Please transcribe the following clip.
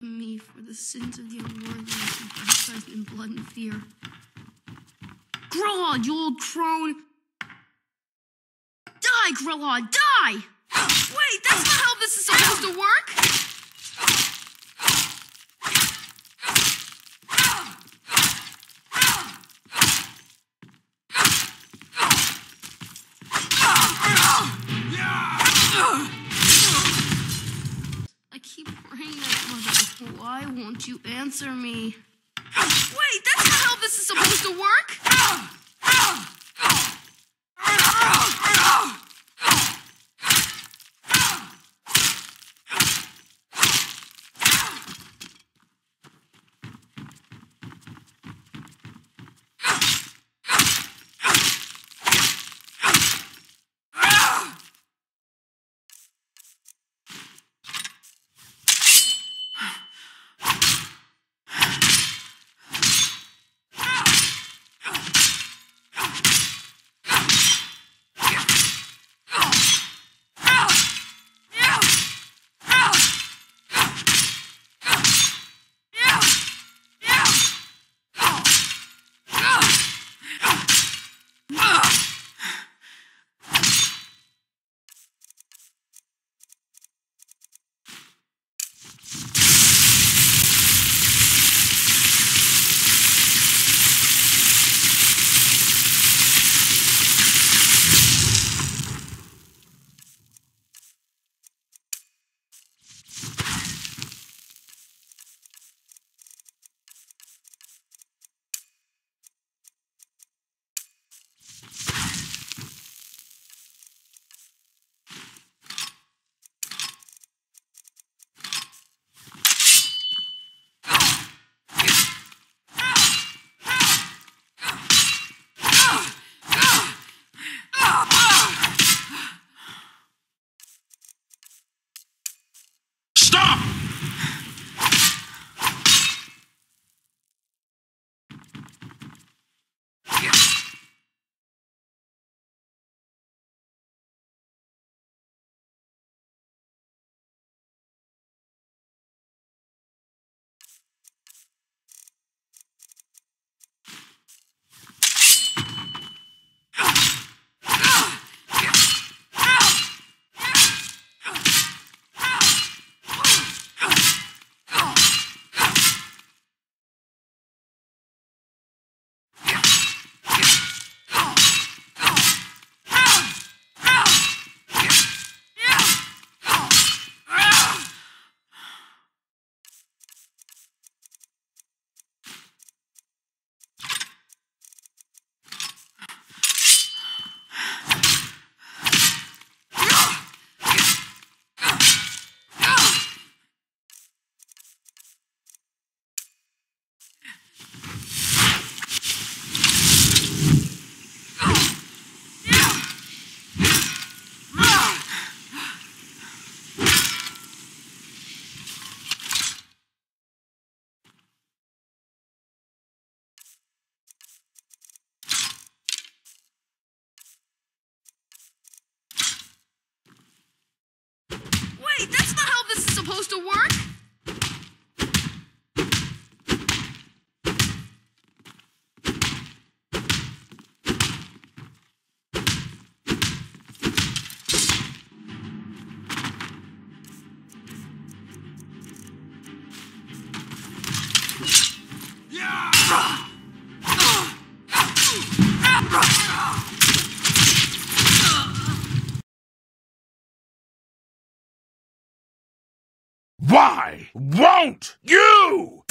me for the sins of the unworthy who baptized in blood and fear. Grillhawd, you old crone! Die, Grillhawd, die! Wait, Why won't you answer me? Wait, that's not how this is supposed to work! Why won't you?